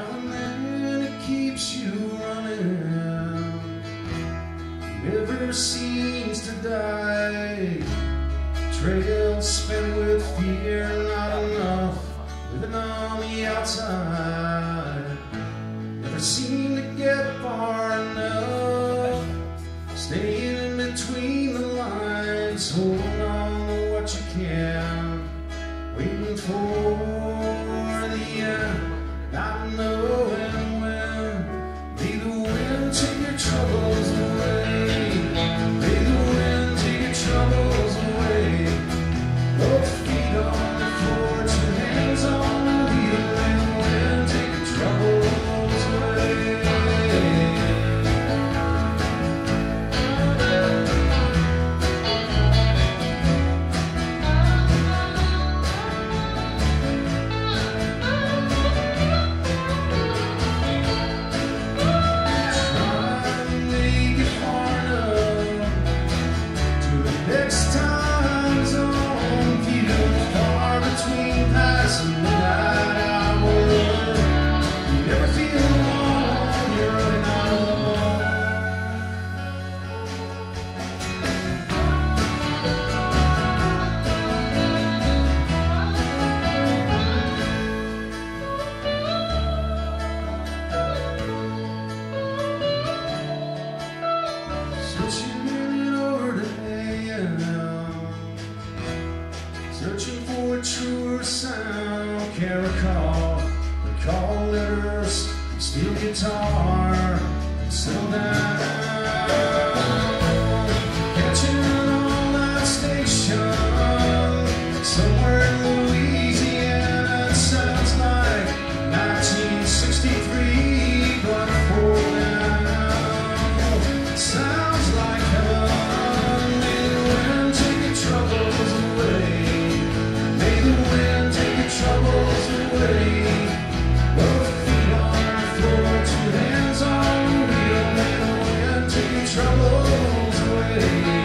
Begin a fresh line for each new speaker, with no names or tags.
and it keeps you running Never seems to die. Trails spin with fear, not enough Living on the outside. Never seem to get far enough. Staying in between the lines Holding on to what you can. Waiting for Call letters, steel guitar, still slow down. Catching on that station somewhere. troubles away.